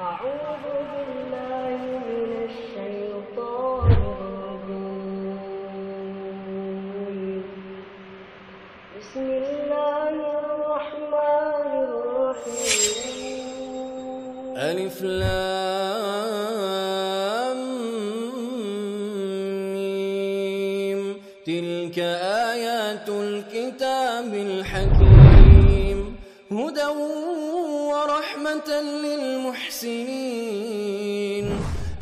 أعوذ بالله من الشيطان بسم الله الرحمن الرحيم. ألف لام ميم. تلك آيات الكتاب الحكيم. هدى ورحمة للمحسنين.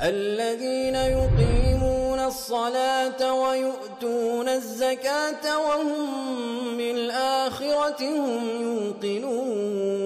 الذين يقيمون الصلاة ويؤتون الزكاة وهم بالآخرة هم يوقنون.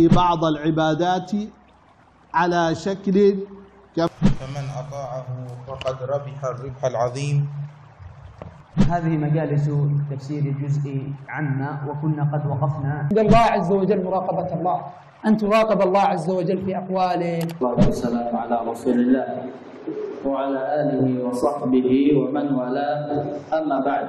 بعض العبادات على شكل كم فمن أطاعه فقد ربح الربح العظيم. هذه مجالس تفسير الجزء عنا وكنا قد وقفنا. عند الله عز وجل مراقبة الله. أن تراقب الله عز وجل في أقواله. والصلاة والسلام على رسول الله وعلى آله وصحبه ومن والاه. أما بعد.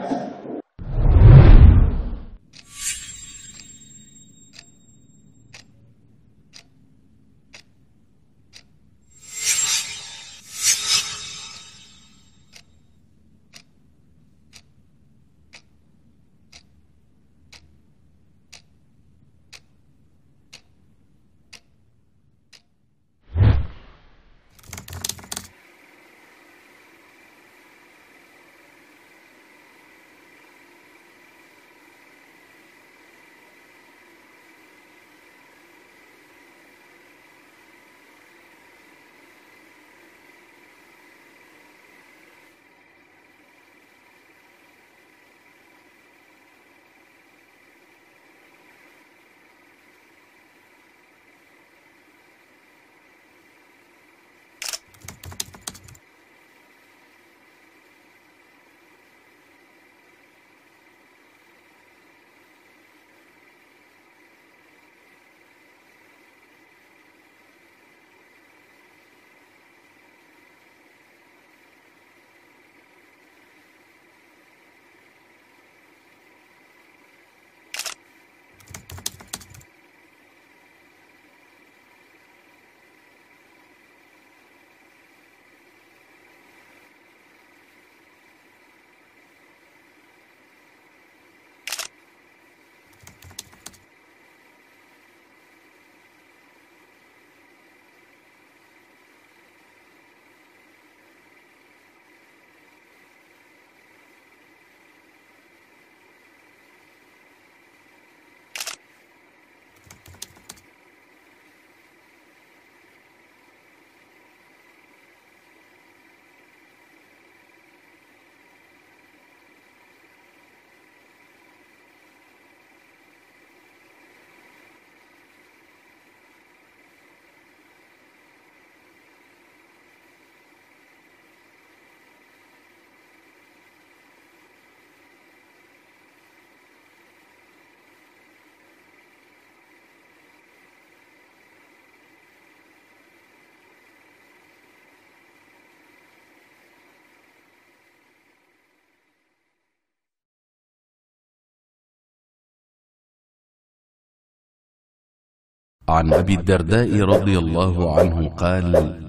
عن أبي الدرداء رضي الله عنه قال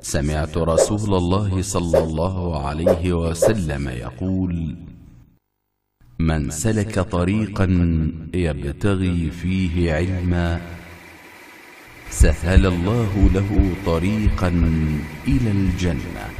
سمعت رسول الله صلى الله عليه وسلم يقول من سلك طريقا يبتغي فيه علما سهل الله له طريقا إلى الجنة.